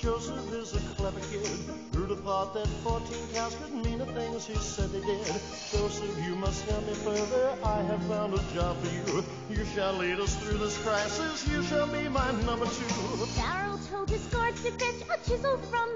Joseph is a clever kid. Who'd have thought that 14 cows could mean the things he said they did? Joseph, you must help me further. I have found a job for you. You shall lead us through this crisis. You shall be my number two. Pharaoh told his guards to fetch a chisel from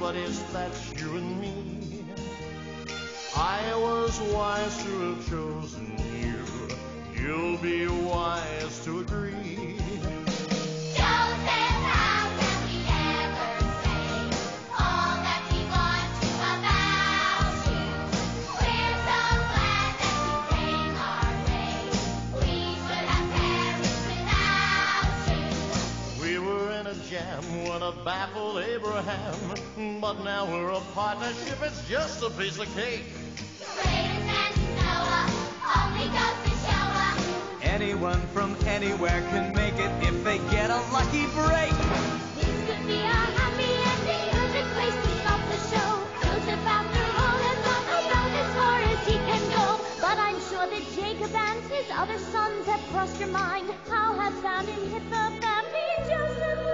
but is that you and me? I was wise to have chosen you. You'll be in a jam when I baffled Abraham. But now we're a partnership, it's just a piece of cake. Greater than Noah, only goes to show us. Anyone from anywhere can make it if they get a lucky break. This could be a happy ending, perfect place to stop the show. Joseph, after all, has gone about as far as he can go. But I'm sure that Jacob and his other sons have crossed your mind. How has famine hit the family Joseph left